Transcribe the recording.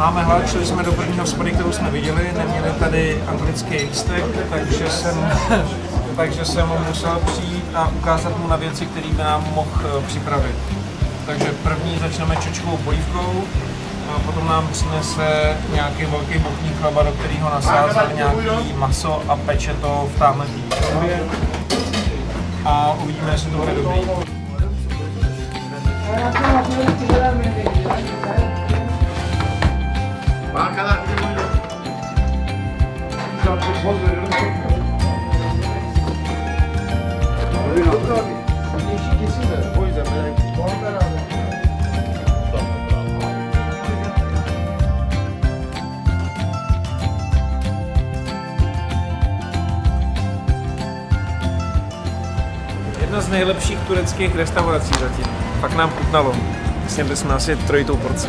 Máme hlad, šli jsme do první hospody, kterou jsme viděli, neměli tady anglický steak, takže jsem, takže jsem mu musel přijít a ukázat mu na věci, které by nám mohl eh, připravit. Takže první začneme čočkou bolívkou, a potom nám přinese nějaký velký bochní chleba, do kterého nasázel nějaký maso a peče to v tamhle A uvidíme, jestli to bude dobrý. Jedna z nejlepších tureckých restaurací zatím. Fakt nám chutnalo. Snědli jsme asi trojitou porci.